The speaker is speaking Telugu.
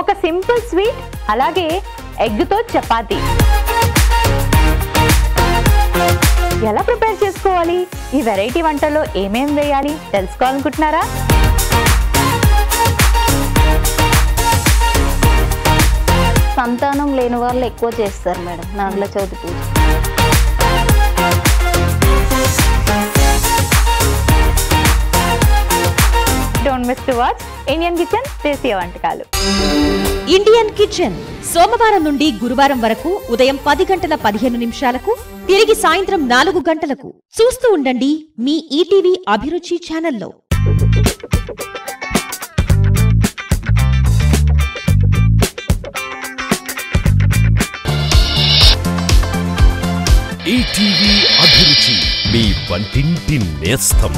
ఒక సింపుల్ స్వీట్ అలాగే ఎగ్తో చపాతి. ఎలా ప్రిపేర్ చేసుకోవాలి? ఈ వెరైటీ వంటల్లో ఏమేం వేయాలి? తెలుసుకోవాలనుకుంటున్నారా? సంతానం లేని వాళ్ళు ఎక్కువ చేస్తారు madam. Nagula Chavithi puja. Don't miss to watch Indian kitchen దేశీయ వంటకాలు ఇండియన్ కిచెన్ సోమవారం నుండి గురువారం వరకు ఉదయం పది గంటల పదిహేను నిమిషాలకు తిరిగి సాయంత్రం నాలుగు గంటలకు. చూస్తూ ఉండండి మీ ఈటీవీ అభిరుచి ఛానల్లో. ఈటీవీ అభిరుచి మీ వంటింటి నేస్తం.